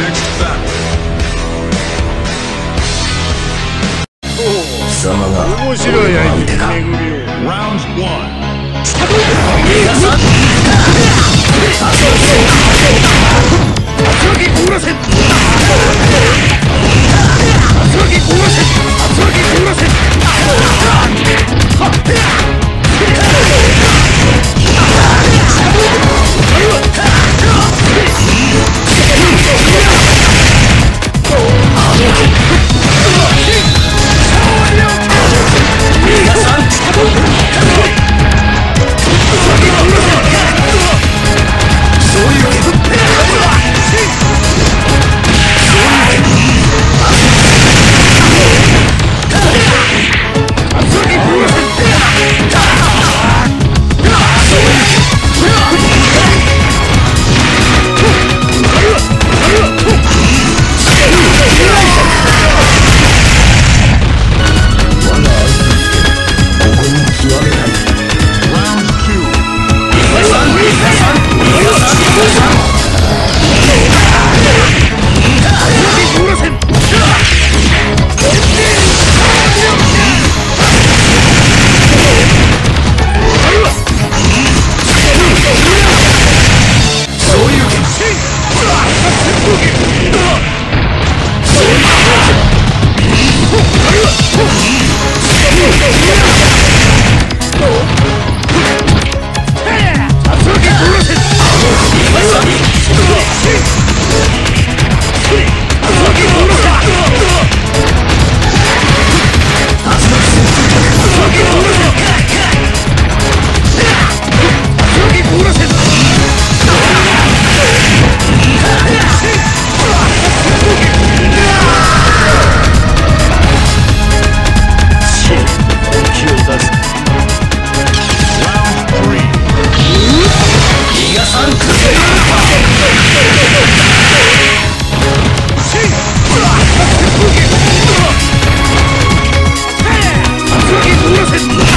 貴様が面白い相手に巡りを Round one. Listen.